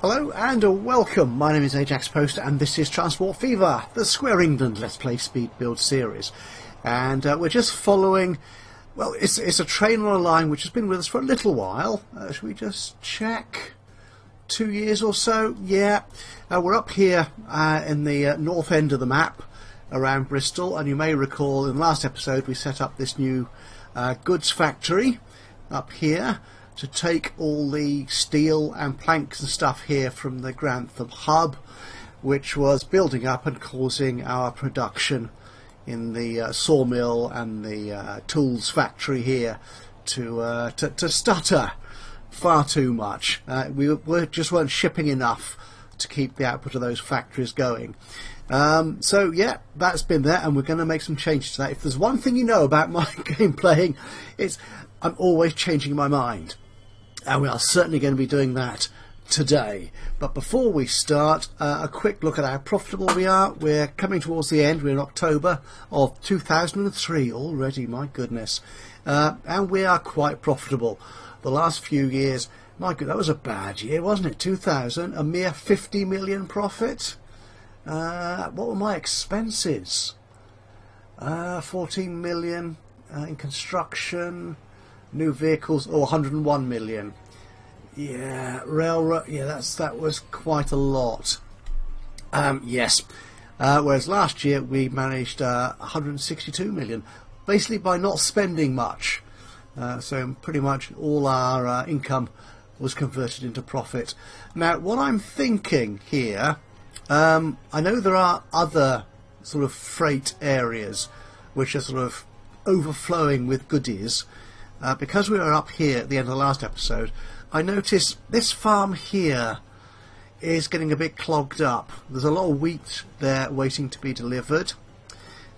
Hello and uh, welcome. My name is Ajax Poster and this is Transport Fever, the Square England Let's Play Speed Build series. And uh, we're just following, well, it's, it's a train on a line which has been with us for a little while. Uh, should we just check? Two years or so? Yeah. Uh, we're up here uh, in the uh, north end of the map around Bristol and you may recall in the last episode we set up this new goods factory up here to take all the steel and planks and stuff here from the Grantham hub, which was building up and causing our production in the uh, sawmill and the uh, tools factory here to, uh, to, to stutter far too much. Uh, we were, just weren't shipping enough to keep the output of those factories going. Um, so yeah, that's been there, and we're going to make some changes to that. If there's one thing you know about my game playing, it's I'm always changing my mind and we are certainly going to be doing that today. But before we start, uh, a quick look at how profitable we are. We're coming towards the end. We're in October of 2003 already, my goodness. Uh, and we are quite profitable. The last few years, my god, that was a bad year, wasn't it? 2000, a mere 50 million profit. Uh, what were my expenses? Uh, 14 million uh, in construction, new vehicles, or oh, 101 million. Yeah, railroad. Yeah, that's that was quite a lot. Um, yes. Uh, whereas last year we managed uh, 162 million, basically by not spending much. Uh, so pretty much all our uh, income was converted into profit. Now, what I'm thinking here, um, I know there are other sort of freight areas which are sort of overflowing with goodies. Uh, because we were up here at the end of the last episode, I notice this farm here is getting a bit clogged up. There's a lot of wheat there waiting to be delivered.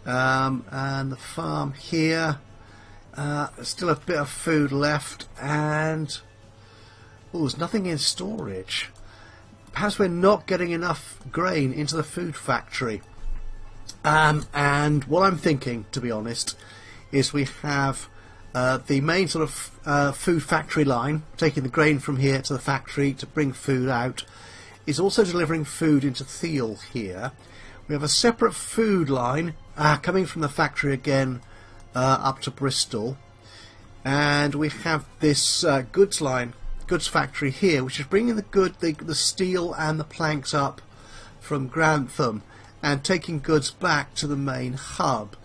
Um, and the farm here, uh, still a bit of food left, and oh, there's nothing in storage. Perhaps we're not getting enough grain into the food factory. Um, and what I'm thinking, to be honest, is we have uh, the main sort of uh, food factory line, taking the grain from here to the factory to bring food out, is also delivering food into Theale here. We have a separate food line uh, coming from the factory again uh, up to Bristol. And we have this uh, goods line, goods factory here, which is bringing the good, the, the steel and the planks up from Grantham and taking goods back to the main hub.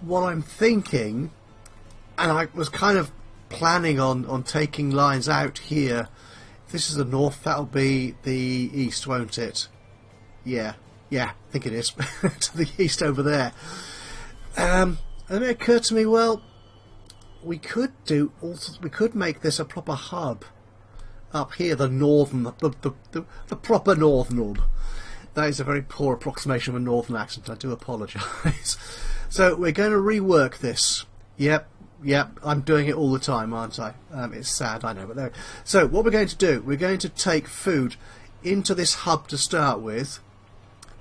What I'm thinking and I was kind of planning on, on taking lines out here. If this is the north, that'll be the east, won't it? Yeah, yeah, I think it is. to the east over there. Um, and it occurred to me, well, we could do also, we could make this a proper hub up here, the northern, the, the, the, the proper northern hub. That is a very poor approximation of a northern accent, I do apologise. so we're going to rework this. Yep, Yep, I'm doing it all the time, aren't I? Um, it's sad, I know, but there. So what we're going to do, we're going to take food into this hub to start with,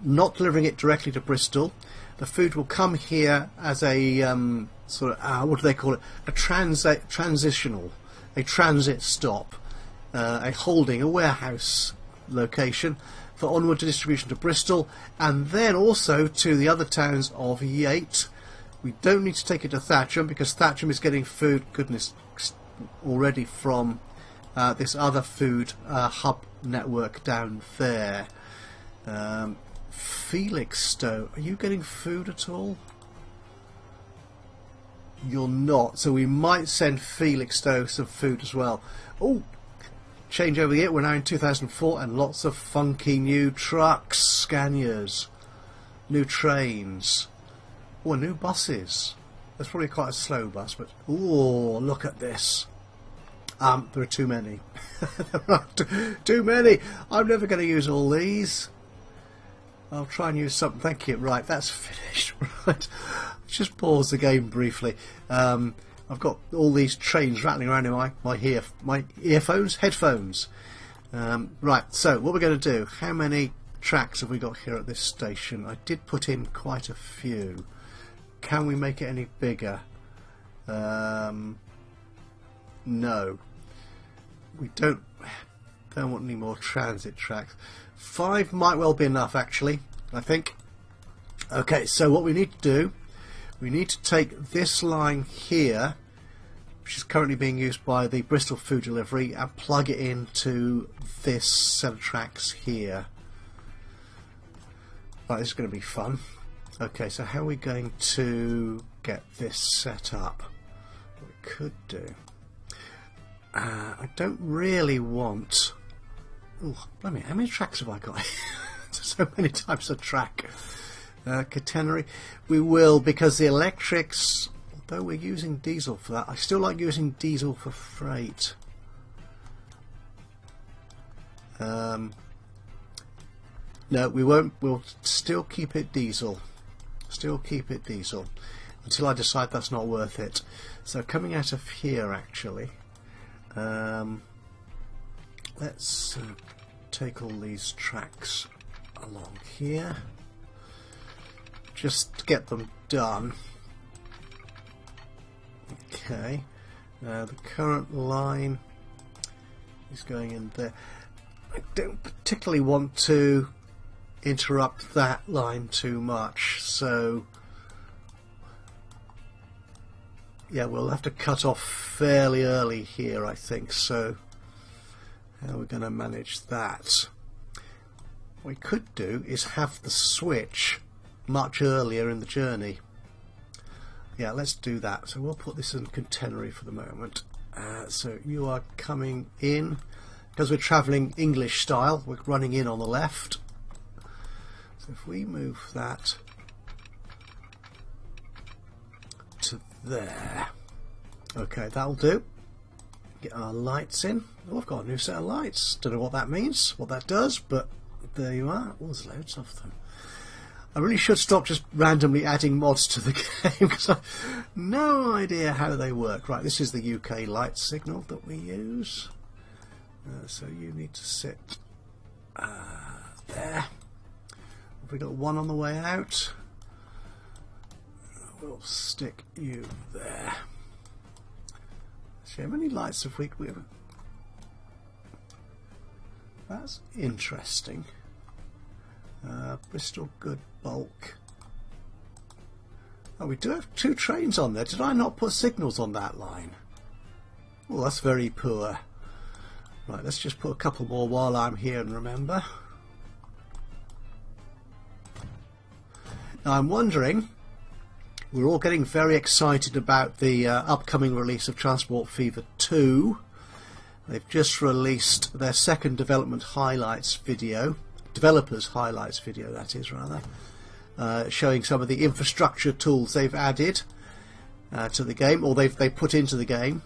not delivering it directly to Bristol. The food will come here as a um, sort of uh, what do they call it? A transit transitional, a transit stop, uh, a holding, a warehouse location for onward distribution to Bristol, and then also to the other towns of Yate we don't need to take it to Thatcham because Thatcham is getting food, goodness, already from uh, this other food uh, hub network down there. Um, Felixstowe, are you getting food at all? You're not, so we might send Felixstowe some food as well. Oh, change over here, we're now in 2004 and lots of funky new trucks, Scanias, new trains. Oh, new buses. That's probably quite a slow bus, but oh, look at this. Um, there are too many. too, too many. I'm never going to use all these. I'll try and use something. Thank you. Right, that's finished. Right, just pause the game briefly. Um, I've got all these trains rattling around in my my ear my earphones, headphones. Um, right, so what we're going to do? How many tracks have we got here at this station? I did put in quite a few. Can we make it any bigger? Um, no. We don't... Don't want any more transit tracks. Five might well be enough, actually, I think. Okay, so what we need to do, we need to take this line here, which is currently being used by the Bristol Food Delivery, and plug it into this set of tracks here. Right, this is going to be fun. Okay, so how are we going to get this set up? We could do. Uh, I don't really want. Oh, blimey, how many tracks have I got? so many types of track. Uh, catenary. We will, because the electrics, although we're using diesel for that, I still like using diesel for freight. Um, no, we won't. We'll still keep it diesel. Still keep it diesel until I decide that's not worth it. So coming out of here, actually, um, let's uh, take all these tracks along here. Just get them done. Okay. Now the current line is going in there. I don't particularly want to interrupt that line too much so yeah we'll have to cut off fairly early here I think so how are we going to manage that? What we could do is have the switch much earlier in the journey. Yeah let's do that. So we'll put this in catenary for the moment. Uh, so you are coming in because we're travelling English style we're running in on the left if we move that to there, okay, that'll do. Get our lights in. Oh, I've got a new set of lights. Don't know what that means, what that does, but there you are. Oh, there's loads of them. I really should stop just randomly adding mods to the game because I've no idea how they work. Right, this is the UK light signal that we use. Uh, so you need to sit uh, there. Have we got one on the way out? We'll stick you there. See how many lights have we... we have? That's interesting. Uh, Bristol Good Bulk. Oh, we do have two trains on there. Did I not put signals on that line? Well, that's very poor. Right, let's just put a couple more while I'm here and remember. Now I'm wondering, we're all getting very excited about the uh, upcoming release of Transport Fever 2. They've just released their second development highlights video, developers highlights video that is rather, uh, showing some of the infrastructure tools they've added uh, to the game, or they've they put into the game.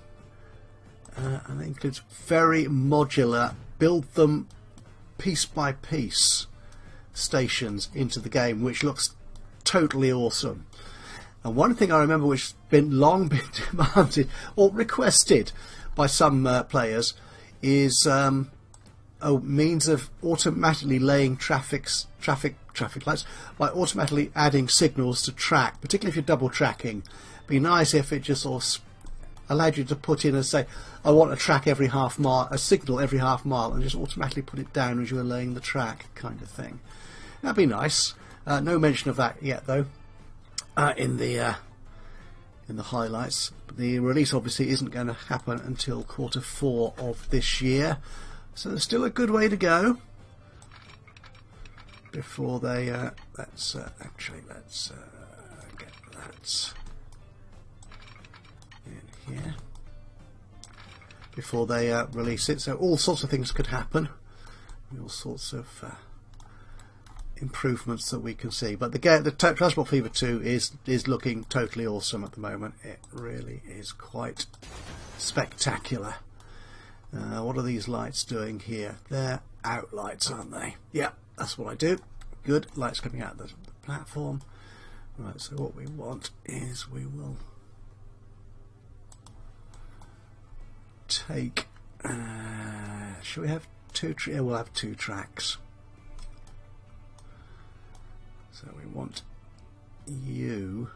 Uh, and it includes very modular, build them piece by piece stations into the game, which looks totally awesome. And one thing I remember which has been long been demanded or requested by some uh, players is um, a means of automatically laying traffic traffic traffic lights by automatically adding signals to track, particularly if you're double tracking. Be nice if it just sort of allowed you to put in and say, I want a track every half mile, a signal every half mile, and just automatically put it down as you are laying the track, kind of thing. That'd be nice. Uh, no mention of that yet, though, uh, in the uh, in the highlights. The release obviously isn't going to happen until quarter four of this year, so there's still a good way to go before they. Uh, let's uh, actually let's uh, get that in here before they release it. So all sorts of things could happen. All sorts of improvements that we can see. But the the Transport Fever 2 is is looking totally awesome at the moment. It really is quite spectacular. Uh, what are these lights doing here? They're out lights, aren't they? Yeah, that's what I do. Good, lights coming out of the, platform. Right, so what we want is we will take. Uh, should we have two? yeah, we'll have two tracks. So we want you.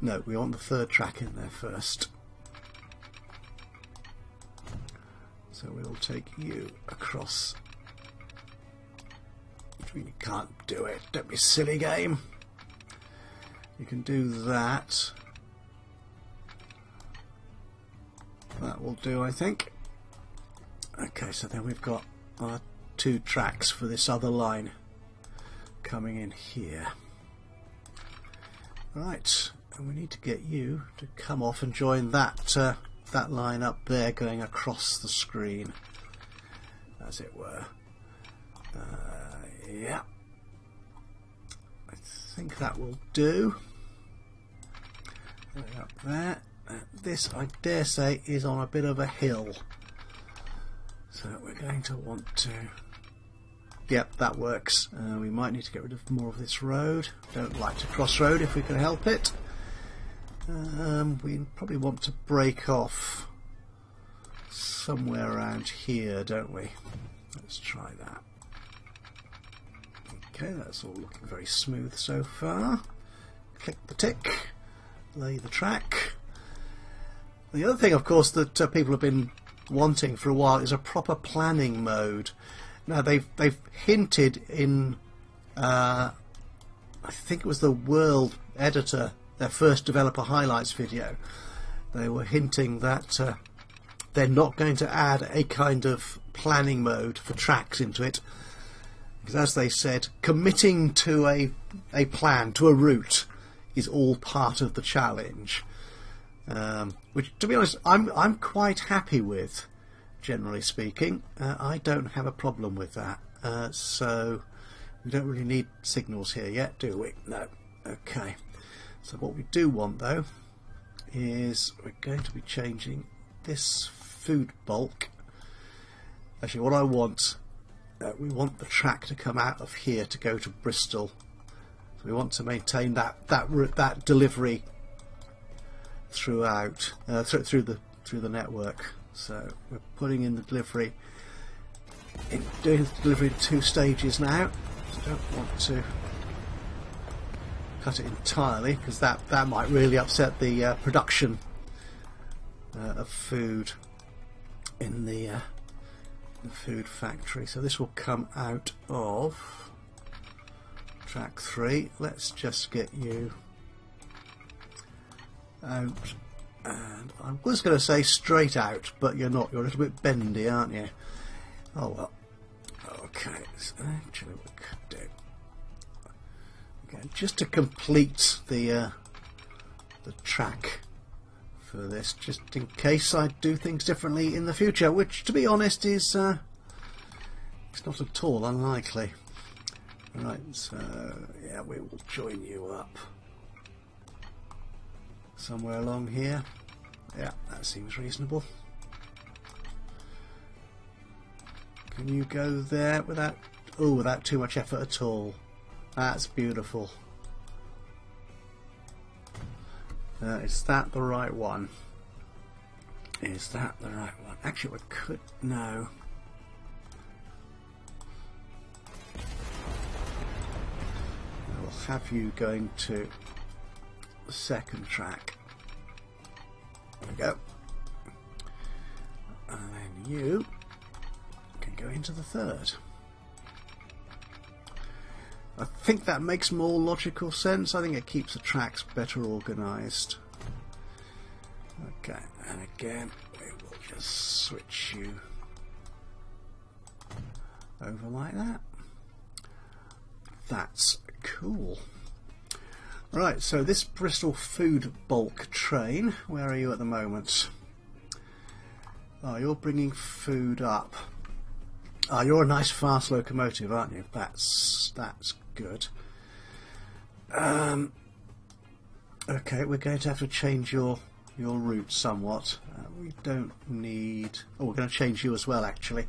No, we want the third track in there first. So we'll take you across. You can't do it. Don't be silly game. You can do that. That will do, I think. Okay, so then we've got our two tracks for this other line coming in here. Right, and we need to get you to come off and join that uh, that line up there going across the screen, as it were. Uh, yeah, I think that will do. Up there. Uh, this, I dare say, is on a bit of a hill. So we're going to want to... Yep, that works. Uh, we might need to get rid of more of this road. Don't like to cross road if we can help it. Um, we probably want to break off somewhere around here, don't we? Let's try that. Okay, that's all looking very smooth so far. Click the tick, lay the track. The other thing, of course, that uh, people have been wanting for a while is a proper planning mode. Now they've they've hinted in, uh, I think it was the World Editor, their first developer highlights video. They were hinting that uh, they're not going to add a kind of planning mode for tracks into it, because as they said, committing to a a plan to a route is all part of the challenge. Um, which, to be honest, I'm I'm quite happy with. Generally speaking, uh, I don't have a problem with that. Uh, so we don't really need signals here yet, do we? No. Okay. So what we do want though is we're going to be changing this food bulk. Actually, what I want, uh, we want the track to come out of here to go to Bristol. So we want to maintain that that that delivery throughout uh, th through the through the network. So we're putting in the delivery, in, doing the delivery in two stages now. So don't want to cut it entirely because that that might really upset the uh, production uh, of food in the, uh, the food factory. So this will come out of track three. Let's just get you out and I was going to say straight out but you're not. You're a little bit bendy aren't you? Oh well. Okay so actually we could do. Okay just to complete the uh, the track for this just in case I do things differently in the future which to be honest is uh, it's not at all unlikely. Right so yeah we will join you up somewhere along here. Yeah, that seems reasonable. Can you go there without oh without too much effort at all? That's beautiful. Uh, is that the right one? Is that the right one? Actually, we could no. I will have you going to the second track. There we go. And then you can go into the third. I think that makes more logical sense. I think it keeps the tracks better organised. Okay, and again, we will just switch you over like that. That's cool. Right, so this Bristol food bulk train, where are you at the moment? Oh, you're bringing food up. Ah, oh, you're a nice fast locomotive, aren't you? That's that's good. Um, okay, we're going to have to change your your route somewhat. Uh, we don't need. Oh, we're going to change you as well, actually.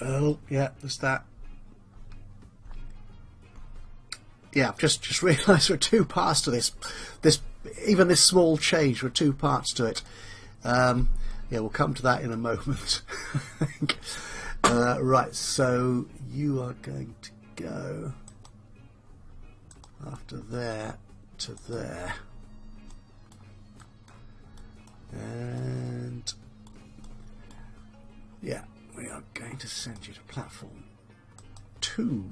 oh, yeah, there's that yeah, just just realised there are two parts to this. This even this small change, there are two parts to it. Um, yeah, we'll come to that in a moment. uh, right, so you are going to go after there to there, and Yeah, we are going to send you to platform two.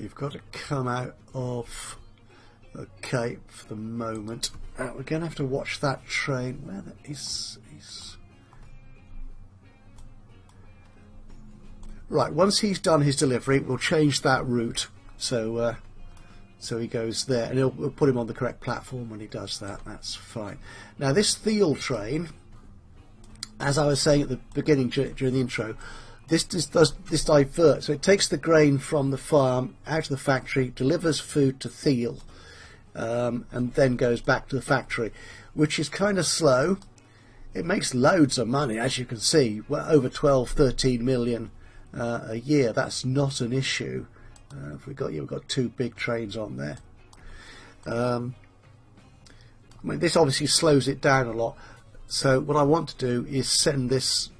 You've got to come out of the Cape for the moment. Uh, we're going to have to watch that train. Where the. Right, once he's done his delivery, we'll change that route. So uh, so he goes there, and we'll put him on the correct platform when he does that. That's fine. Now, this Theale train, as I was saying at the beginning during the intro, this, does this diverts. So it takes the grain from the farm out of the factory, delivers food to Theale, um, and then goes back to the factory, which is kind of slow. It makes loads of money, as you can see, over 12, 13 million uh, a year. That's not an issue. Uh, if we got you, we've got two big trains on there. Um, I mean, this obviously slows it down a lot. So what I want to do is send this,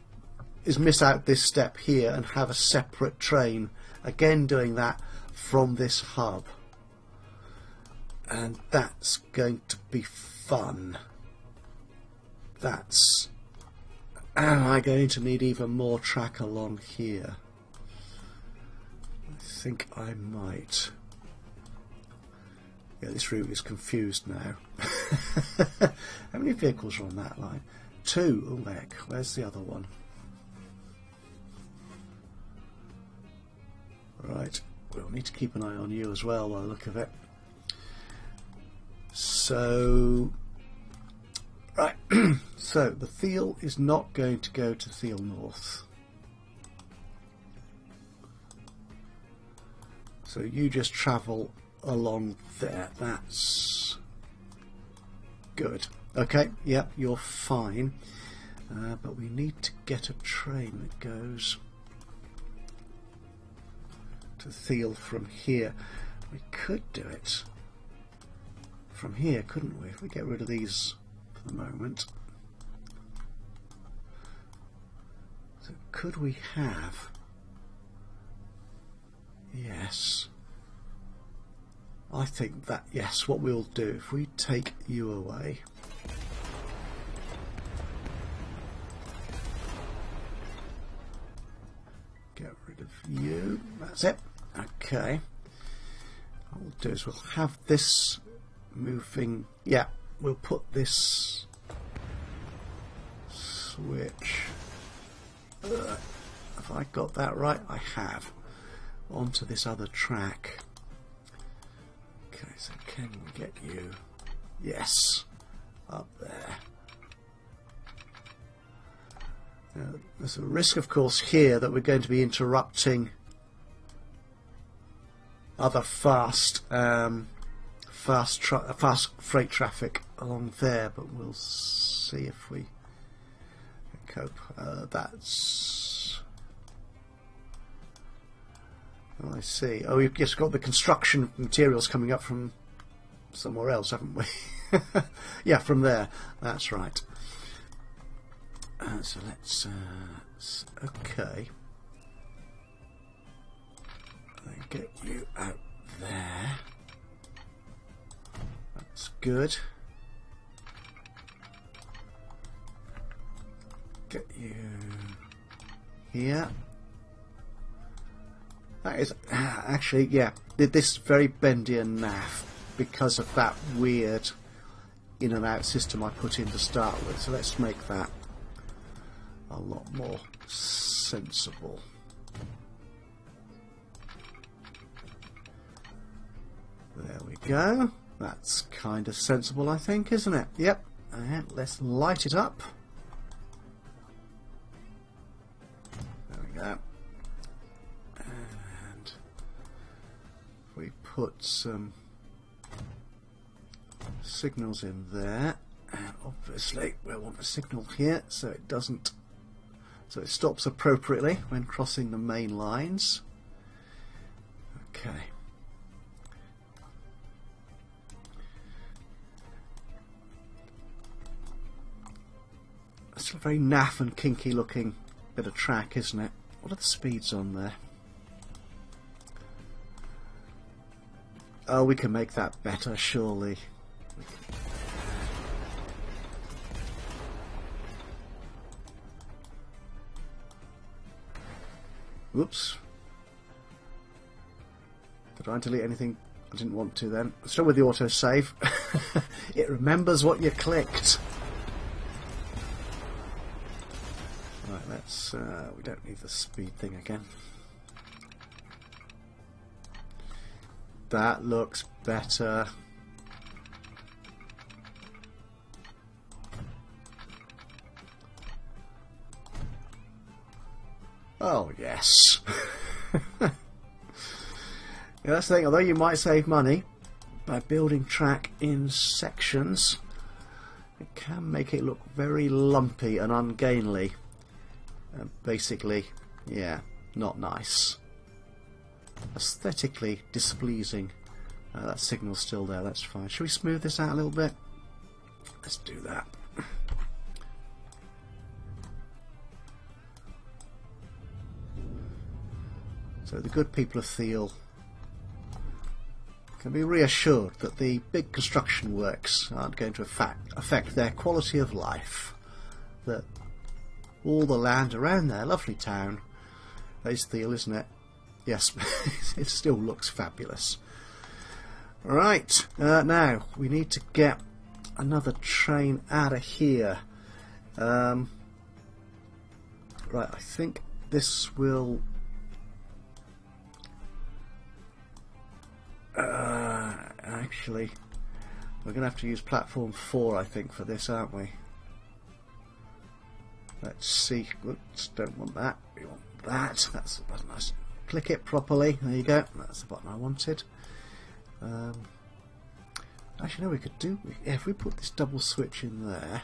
is miss out this step here and have a separate train. Again, doing that from this hub. And that's going to be fun. That's... Am I going to need even more track along here? I think I might. Yeah, this route is confused now. How many vehicles are on that line? Two. Oh heck, where's the other one? Right, we'll need to keep an eye on you as well by the look of it. So, right, so the Theale is not going to go to Theale North. So you just travel along there. That's good. Okay, yep, you're fine. Uh, but we need to get a train that goes to Theale from here. We could do it from here, couldn't we? If we get rid of these for the moment. So could we have Yes. I think that, yes, what we'll do, if we take you away, you, that's it, okay. What we'll do is we'll have this moving, yeah, we'll put this switch, uh, have I got that right? I have onto this other track. Okay, so can we get you? Yes, Now, there's a risk, of course, here that we're going to be interrupting other fast, um, fast, fast freight traffic along there, but we'll see if we cope. Uh, that's Oh, I see. Oh, we've just got the construction materials coming up from somewhere else, haven't we? yeah, from there. That's right. Uh, so let's... Uh, okay. get you out there. That's good. Get you here. That is actually, yeah, Did this very bendy and naff because of that weird in and out system I put in to start with. So let's make that a lot more sensible. There we go. That's kind of sensible, I think, isn't it? Yep. And let's light it up. There we go. And we put some signals in there and obviously we want a signal here so it doesn't so it stops appropriately when crossing the main lines. Okay. It's a very naff and kinky looking bit of track isn't it? What are the speeds on there? Oh, we can make that better, surely. Whoops. Did I delete anything I didn't want to then? Start with the autosave. it remembers what you clicked. Right, let's... Uh, we don't need the speed thing again. That looks better. Oh, yes. yeah, that's the thing, although you might save money by building track in sections, it can make it look very lumpy and ungainly. Uh, basically, yeah, not nice. Aesthetically displeasing. Uh, that signal's still there, that's fine. Should we smooth this out a little bit? Let's do that. So the good people of Theale can be reassured that the big construction works aren't going to affect, their quality of life. That all the land around their lovely town is Theale, isn't it? Yes, it still looks fabulous. Right, uh, now we need to get another train out of here. Um, right, I think this will Uh, actually, we're going to have to use platform 4, I think, for this, aren't we? Let's see. Oops, don't want that. We want that. That's the button. Nice. Click it properly. There you go. That's the button I wanted. Um, actually, no, we could do... If we put this double switch in there,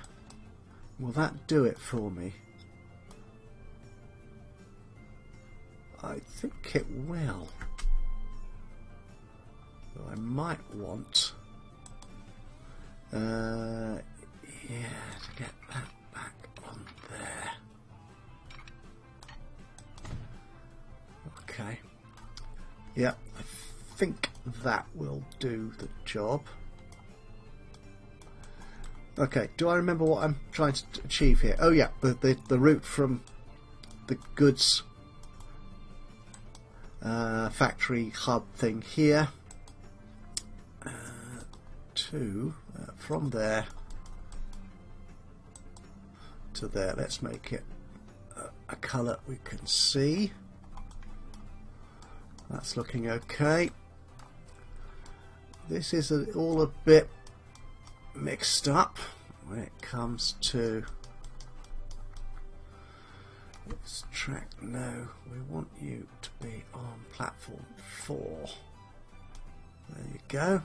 will that do it for me? I think it will. I might want, uh, yeah, to get that back on there. Okay. Yeah, I think that will do the job. Okay, do I remember what I'm trying to achieve here? Oh yeah, the, the, the route from the goods uh, factory hub thing here to uh, from there to there. Let's make it a, a colour we can see. That's looking okay. This is a, all a bit mixed up when it comes to track no we want you to be on platform 4 there you go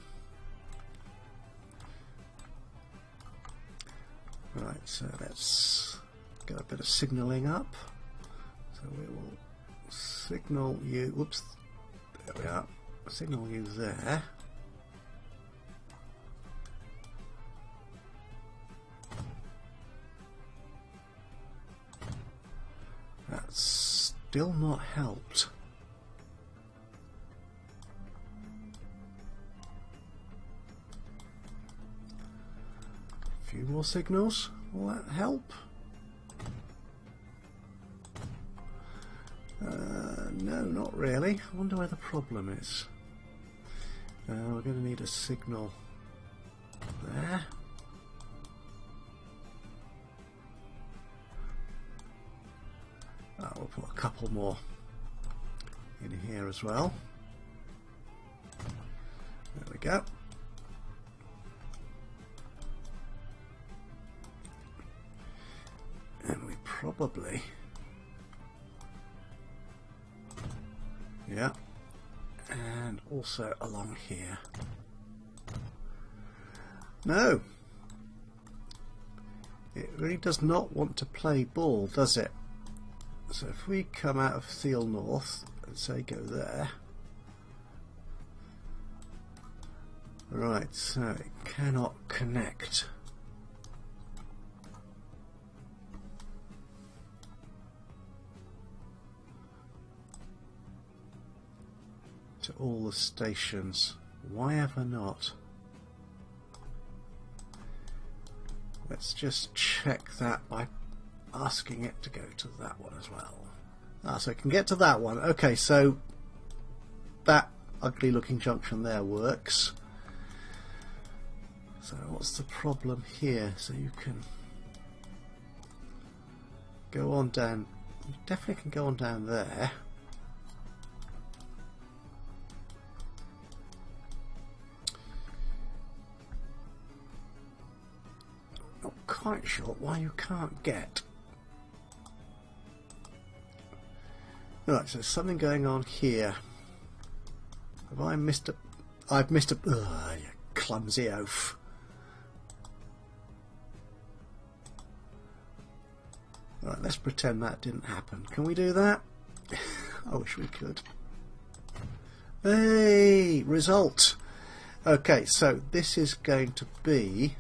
Right, so let's get a bit of signalling up. So we will signal you, whoops, there we are, signal you there. That's still not helped. Few more signals. Will that help? Uh, no, not really. I wonder where the problem is. Uh, we're going to need a signal there. Uh, we'll put a couple more in here as well. There we go. Probably. Yeah. And also along here. No. It really does not want to play ball, does it? So if we come out of Theale North and say go there. Right, so it cannot connect. To all the stations. Why ever not? Let's just check that by asking it to go to that one as well. Ah, so it can get to that one. Okay, so that ugly looking junction there works. So what's the problem here? So you can go on down, you definitely can go on down there. Quite sure why you can't get. Right, so there's something going on here. Have I missed a... I've missed a... Ugh, you clumsy oaf. Alright, let's pretend that didn't happen. Can we do that? I wish we could. Hey, result. Okay, so this is going to be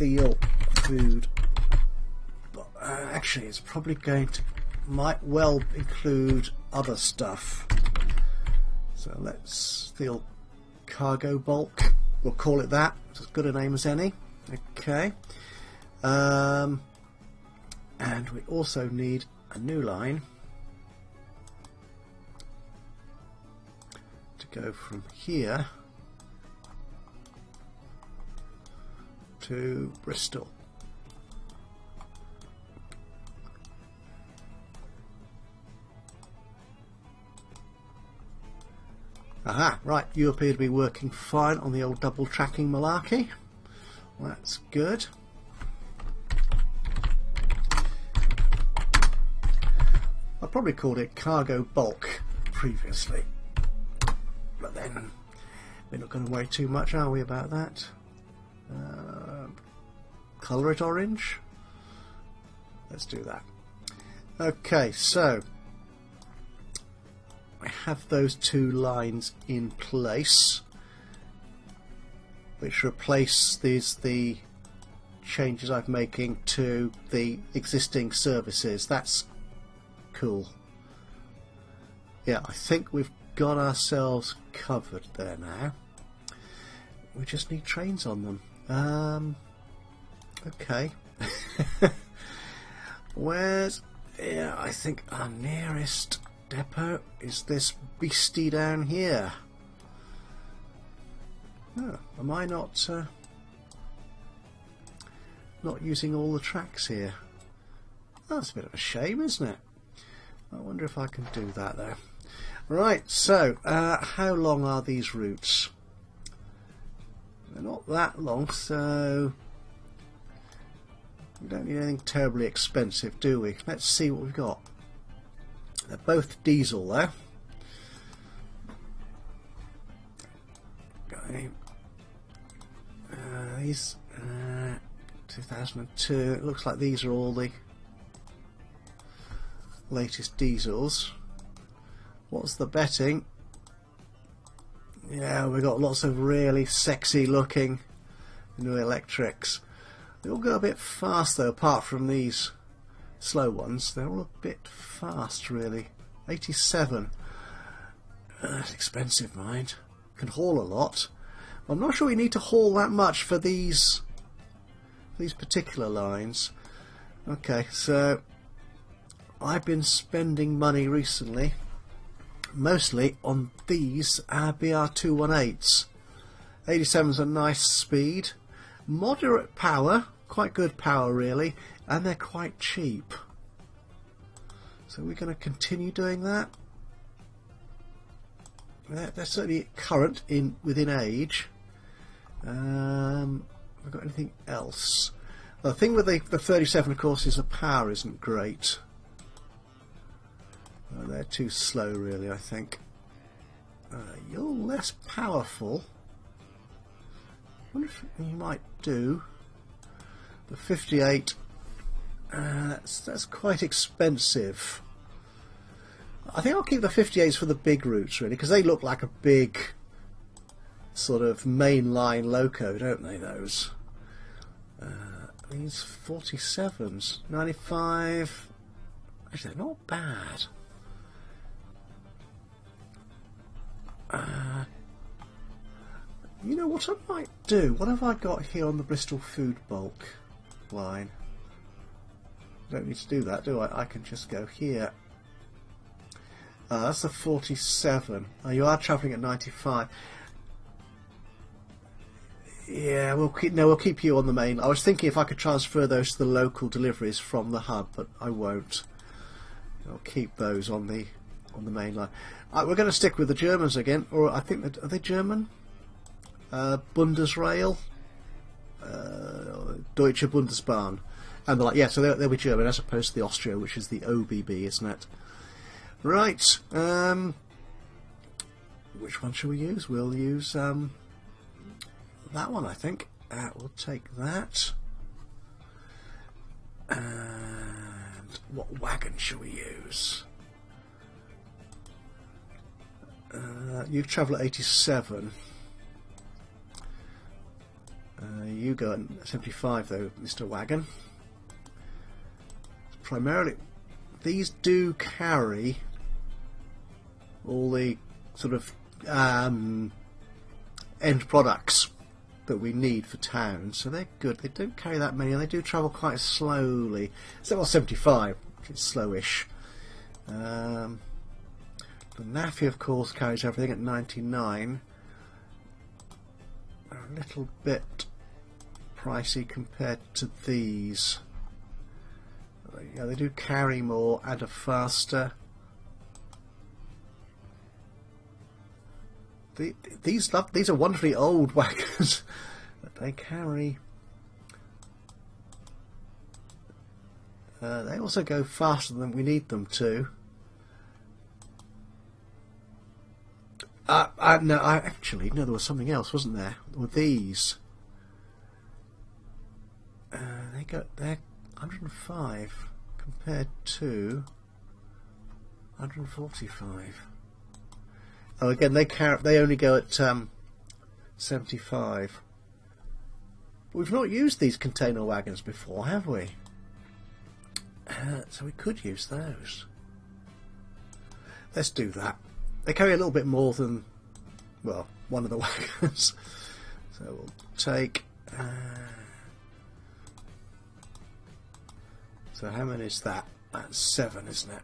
Theale food. But, uh, actually, it's probably going to might well include other stuff. So let's Theale cargo bulk. We'll call it that. It's as good a name as any. Okay. Um, and we also need a new line to go from here to Bristol. Aha, right, you appear to be working fine on the old double tracking malarkey. That's good. I probably called it cargo bulk previously. But then, we're not going to worry too much, are we, about that? Uh, colour it orange? Let's do that. Okay, so I have those two lines in place which replace these the changes I'm making to the existing services. That's cool. Yeah, I think we've got ourselves covered there now. We just need trains on them. Um, okay. Where's... Yeah, I think our nearest depot is this beastie down here. Oh, am I not... Uh, not using all the tracks here? That's a bit of a shame, isn't it? I wonder if I can do that though. Right, so uh, how long are these routes? They're not that long, so we don't need anything terribly expensive, do we? Let's see what we've got. They're both diesel though. Uh, these uh, 2002. It looks like these are all the latest diesels. What's the betting? Yeah, we've got lots of really sexy looking new electrics. They all go a bit fast though, apart from these slow ones. They're all a bit fast really. 87. Uh, that's expensive, mind. Can haul a lot. I'm not sure we need to haul that much for these these particular lines. Okay, so I've been spending money recently mostly on these uh, BR218s. 87's a nice speed, moderate power, quite good power really, and they're quite cheap. So we're going to continue doing that. They're, they're certainly current in within age. Um, have I got anything else? The thing with the, the 37 of course is the power isn't great. Oh, they're too slow, really, I think. Uh, you're less powerful. I wonder if you might do the 58. Uh, that's, that's quite expensive. I think I'll keep the 58s for the big routes, really, because they look like a big sort of mainline loco, don't they, those? Uh, these 47s, 95... Actually, they're not bad. Uh, you know what I might do? What have I got here on the Bristol Food Bulk line? Don't need to do that, do I? I can just go here. Uh, that's a 47. Oh, you are travelling at 95. Yeah, we'll keep no, we'll keep you on the main. I was thinking if I could transfer those to the local deliveries from the hub, but I won't. I'll keep those on the on the main line. We're going to stick with the Germans again, or I think that are they German? Uh, Bundesrail, uh, Deutsche Bundesbahn, and they're like yeah, so they'll, they'll be German as opposed to the Austria, which is the OBB, isn't it? Right. Um, which one shall we use? We'll use. Um, that one, I think. Uh, we'll take that. And what wagon shall we use? Uh, you travel at 87. Uh, you go at 75 though, Mr. Wagon. Primarily, these do carry all the sort of um, end products that we need for towns, so they're good. They don't carry that many, and they do travel quite slowly. So, well, 75, which is slowish. Um, the NAFI, of course, carries everything at 99. a little bit pricey compared to these. Yeah, they do carry more and are faster. the, these these are wonderfully old wagons that they carry. Uh, they also go faster than we need them to. Uh, uh, no, I actually no. There was something else, wasn't there? With these, uh, they got they're 105 compared to 145. Oh, again, they they only go at um, 75. We've not used these container wagons before, have we? Uh, so we could use those. Let's do that. They carry a little bit more than, well, one of the wagons. so we'll take... Uh, so how many is that? That's seven, isn't it?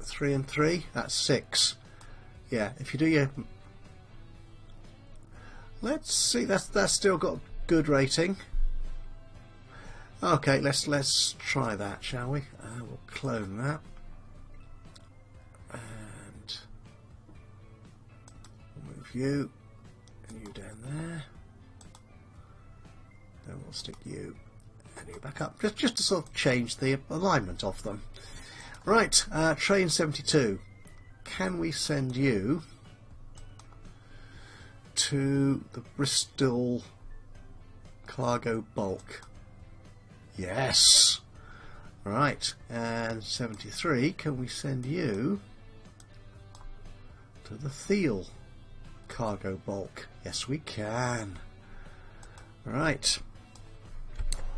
Three and three? That's six yeah, if you do your... Let's see, that's, that's still got a good rating. Okay, let's let's try that, shall we? Uh, we'll clone that. You and you down there. Then we'll stick you and you back up, just, just to sort of change the alignment of them. Right, uh, train 72 can we send you to the Bristol cargo bulk? Yes. Right, and 73, can we send you to the Theale cargo bulk? Yes, we can. Right,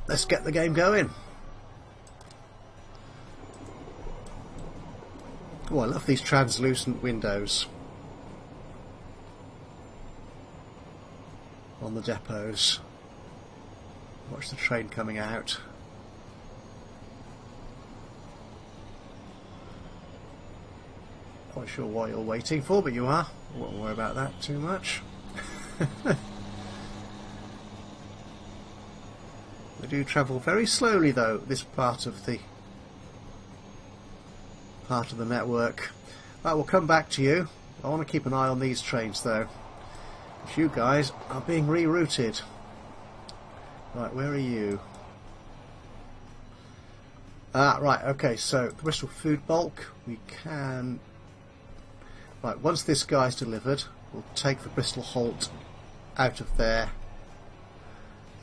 let's get the game going. Oh, I love these translucent windows on the depots. Watch the train coming out. Not sure what you're waiting for, but you are. Won't worry about that too much. they do travel very slowly though, this part of the part of the network. Right, we'll come back to you. I want to keep an eye on these trains though. If you guys are being rerouted. Right, where are you? Ah, right, okay, so the Bristol Food Bulk, we can... Right, once this guy's delivered, we'll take the Bristol Halt out of their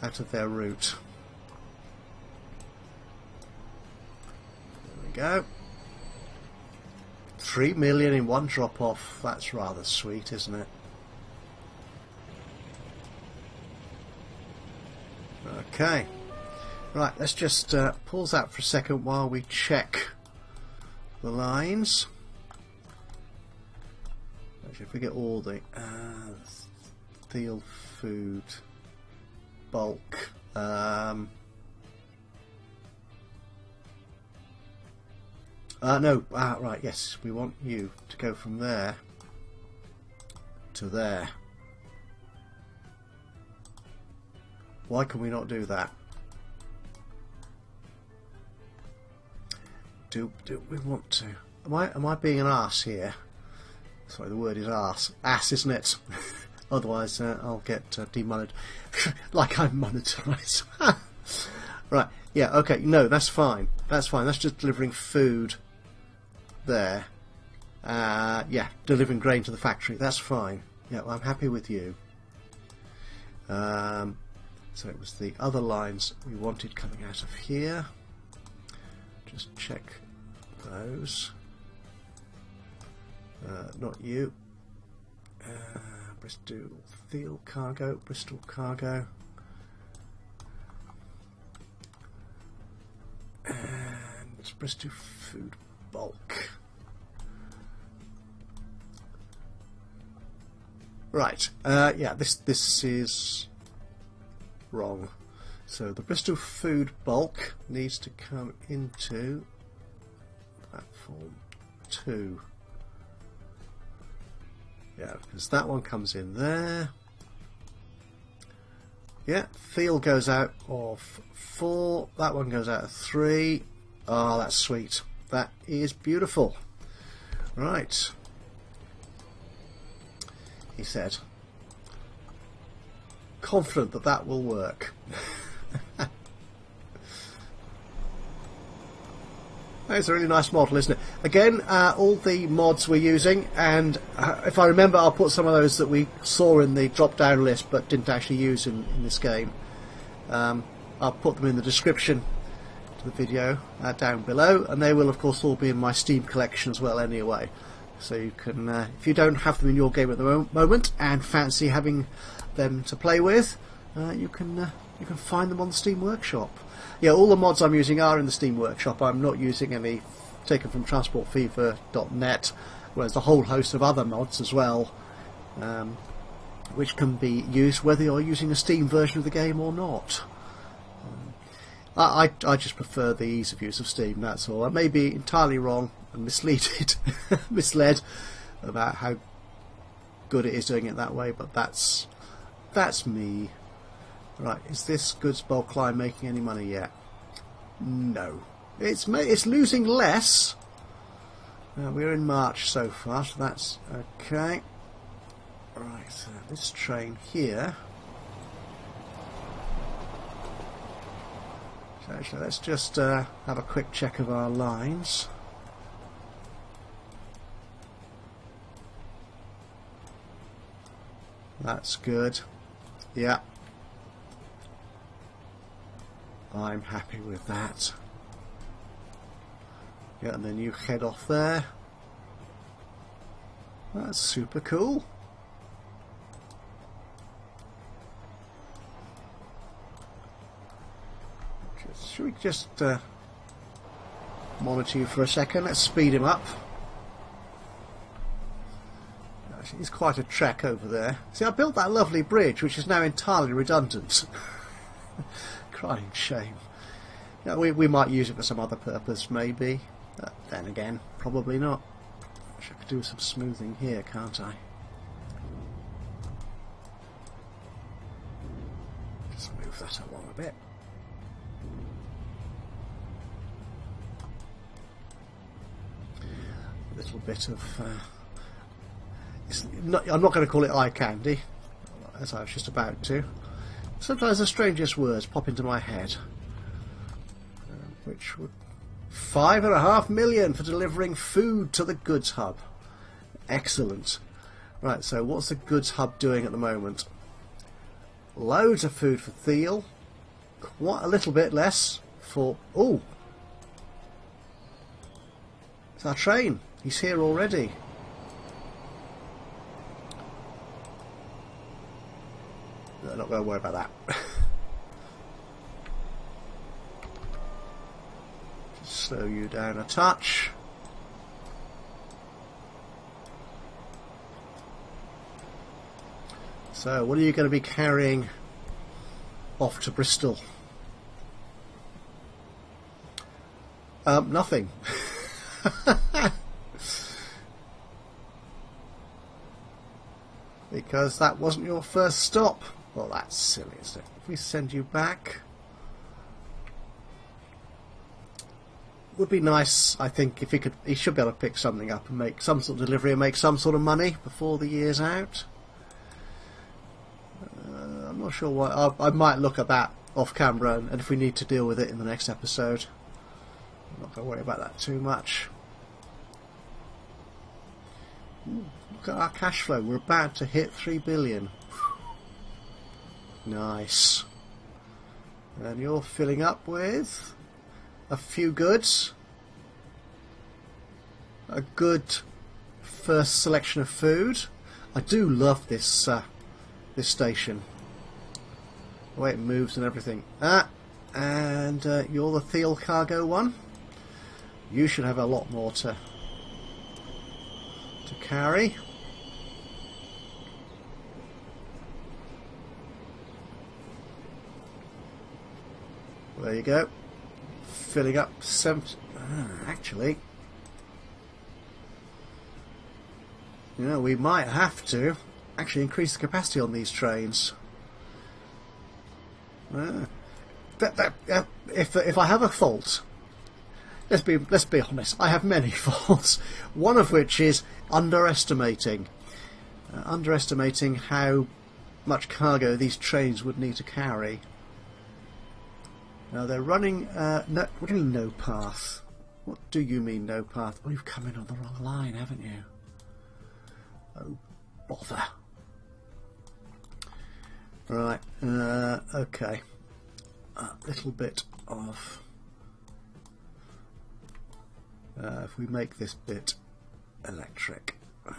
out of their route. There we go. Three million in one drop off. That's rather sweet, isn't it? Okay. Right, let's just uh, pause that for a second while we check the lines. Actually, if we get all the uh, steel food bulk. Um, uh, no, ah, right, yes, we want you to go from there to there. Why can we not do that? Do do we want to? Am I am I being an ass here? Sorry, the word is ass. Ass, isn't it? Otherwise, uh, I'll get uh, demonetized. like I'm monetized. right. Yeah. Okay. No, that's fine. That's fine. That's just delivering food. There. Uh, yeah, delivering grain to the factory. That's fine. Yeah, well, I'm happy with you. Um, so it was the other lines we wanted coming out of here. Just check those. Uh, not you. Uh, Bristol Theale Cargo, Bristol Cargo. And Bristol Food Bulk. Right, uh, yeah, this this is wrong. So the Bristol Food Bulk needs to come into platform 2. Yeah, because that one comes in there. Yeah, Theale goes out of 4. That one goes out of 3. Oh, that's sweet. That is beautiful. Right. He said. Confident that that will work. It's a really nice model, isn't it? Again, uh, all the mods we're using, and uh, if I remember, I'll put some of those that we saw in the drop-down list but didn't actually use in, in this game. Um, I'll put them in the description to the video uh, down below, and they will, of course, all be in my Steam collection as well anyway. So you can, uh, if you don't have them in your game at the moment and fancy having them to play with, uh, you can uh, you can find them on the Steam Workshop yeah, all the mods I'm using are in the Steam Workshop. I'm not using any taken from transportfever.net, whereas a whole host of other mods as well, um, which can be used whether you're using a Steam version of the game or not. Um, I, I, I just prefer the ease of use of Steam, that's all. I may be entirely wrong and misleaded, misled about how good it is doing it that way, but that's that's me. Right, is this goods bulk line making any money yet? No. It's it's losing less. Uh, we're in March so far, so that's okay. Right, so this train here. So actually, let's just uh, have a quick check of our lines. That's good. Yeah, I'm happy with that. Yeah, and then you head off there. That's super cool. Should we just uh, monitor you for a second? Let's speed him up. It's quite a trek over there. See, I built that lovely bridge, which is now entirely redundant. Crying shame. Yeah, we, we might use it for some other purpose, maybe. But then again, probably not. Wish I could do some smoothing here, can't I? Just move that along a bit. A little bit of... Uh, not, I'm not going to call it eye candy, as I was just about to. Sometimes the strangest words pop into my head. Uh, which would... Five and a half million for delivering food to the goods hub. Excellent. Right, so what's the goods hub doing at the moment? Loads of food for Theale. Quite a little bit less for... Oh! It's our train. He's here already. Not going to worry about that. Slow you down a touch. So, what are you going to be carrying off to Bristol? Um, nothing. because that wasn't your first stop. Well, that's silly, isn't it? If we send you back... Would be nice, I think, if he could. He should be able to pick something up and make some sort of delivery and make some sort of money before the year's out. Uh, I'm not sure why. I, I might look at that off camera, and, and if we need to deal with it in the next episode, I'm not going to worry about that too much. Ooh, look at our cash flow. We're about to hit three billion. Nice. And you're filling up with a few goods. A good first selection of food. I do love this uh, this station. The way it moves and everything. Ah, and uh, you're the Theale cargo one. You should have a lot more to to carry. There you go. Filling up seven. Ah, actually, you know, we might have to actually increase the capacity on these trains. Uh, that, that, uh, if if I have a fault, let's be let's be honest, I have many faults. One of which is underestimating, uh, underestimating how much cargo these trains would need to carry. Now they're running. Uh, no, what do you mean no path? What do you mean no path? Well, you've come in on the wrong line, haven't you? Oh, bother. Right, uh, okay. A little bit of... Uh, if we make this bit electric, uh,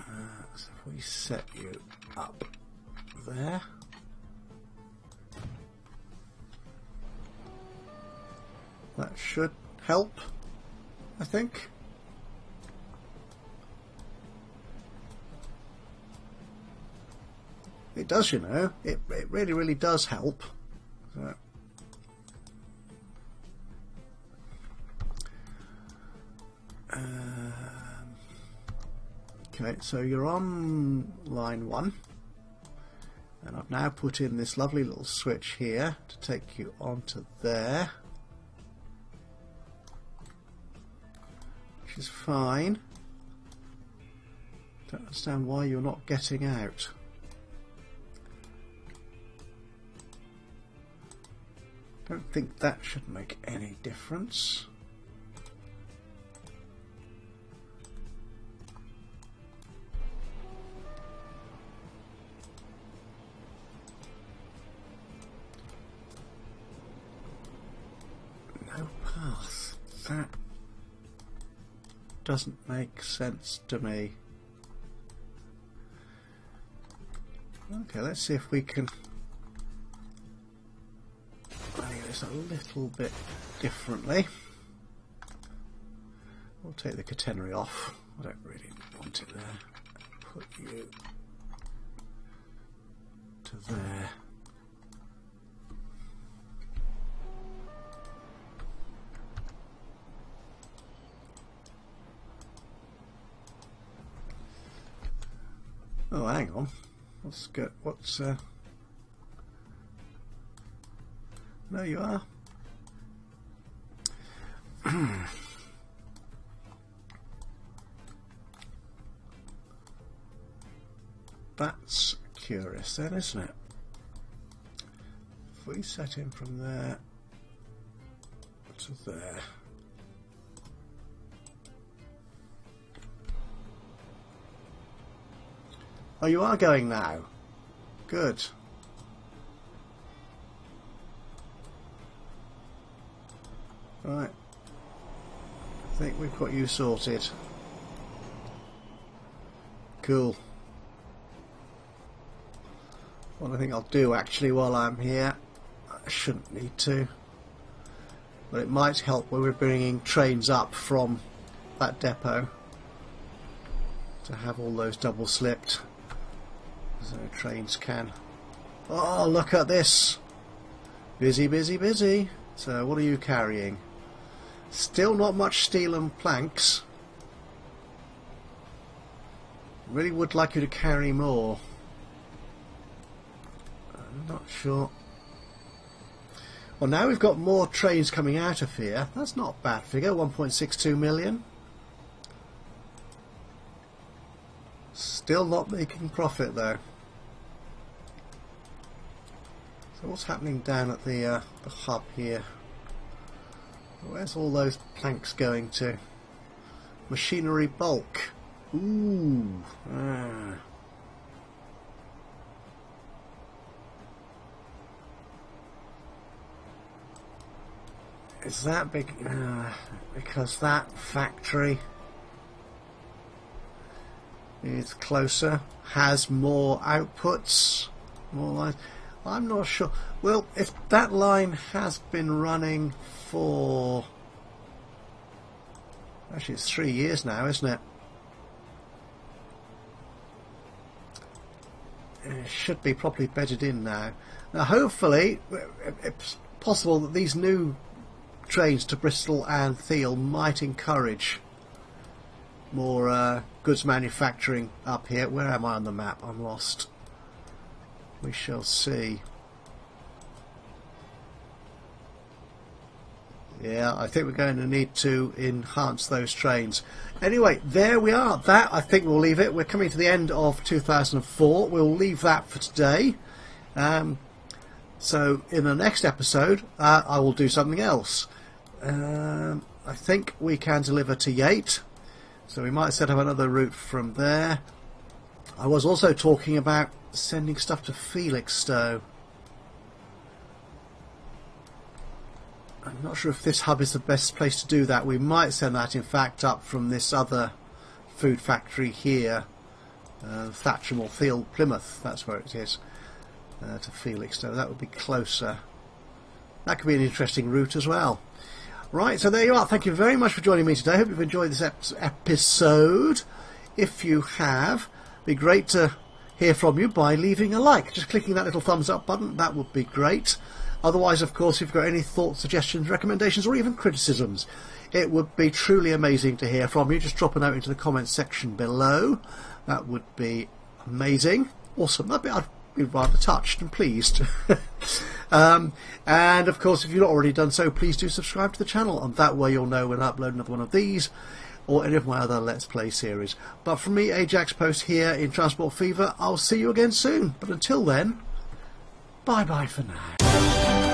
so if we set you up there... That should help, I think. It does, you know. It, it really, really does help. So. Um, okay, so you're on line one. And I've now put in this lovely little switch here to take you onto there. Which is fine. Don't understand why you're not getting out. Don't think that should make any difference. No path. That doesn't make sense to me. Okay, let's see if we can this a little bit differently. We'll take the catenary off. I don't really want it there. Put you to there. Oh, hang on. Let's get what's uh, There you are. That's curious then, isn't it? If we set him from there to there. Oh, you are going now? Good. Right. I think we've got you sorted. Cool. What I think I'll do actually while I'm here, I shouldn't need to, but it might help when we're bringing trains up from that depot to have all those double slipped so trains can Oh, look at this. Busy, busy, busy. So what are you carrying? Still not much steel and planks. Really would like you to carry more. I'm not sure. Well, now we've got more trains coming out of here. That's not a bad figure, 1.62 million. Still not making profit though. So what's happening down at the, uh, the hub here? Where's all those planks going to? Machinery bulk. Ooh. Ah. Is that big? Uh, because that factory is closer, has more outputs, more lines. I'm not sure. Well, if that line has been running for actually it's three years now, isn't it? It should be properly bedded in now. Now, hopefully, it's possible that these new trains to Bristol and Theale might encourage more uh, goods manufacturing up here. Where am I on the map? I'm lost. We shall see. Yeah, I think we're going to need to enhance those trains. Anyway, there we are. That, I think we'll leave it. We're coming to the end of 2004. We'll leave that for today. Um, so, in the next episode, uh, I will do something else. Um, I think we can deliver to Yate. So we might set up another route from there. I was also talking about sending stuff to Felixstowe. I'm not sure if this hub is the best place to do that. We might send that in fact up from this other food factory here. Uh, Thatcham or Field Plymouth, that's where it is, uh, to Felixstowe. That would be closer. That could be an interesting route as well. Right, so there you are. Thank you very much for joining me today. I hope you've enjoyed this ep episode. If you have, be great to hear from you by leaving a like. Just clicking that little thumbs up button, that would be great. Otherwise, of course, if you've got any thoughts, suggestions, recommendations, or even criticisms, it would be truly amazing to hear from you. Just drop a note into the comments section below. That would be amazing. Awesome. That'd be, I'd be rather touched and pleased. Um, and of course, if you've not already done so, please do subscribe to the channel, and that way you'll know when I upload another one of these or any of my other Let's Play series. But from me, Ajaxpost here in Transport Fever, I'll see you again soon. But until then, bye bye for now.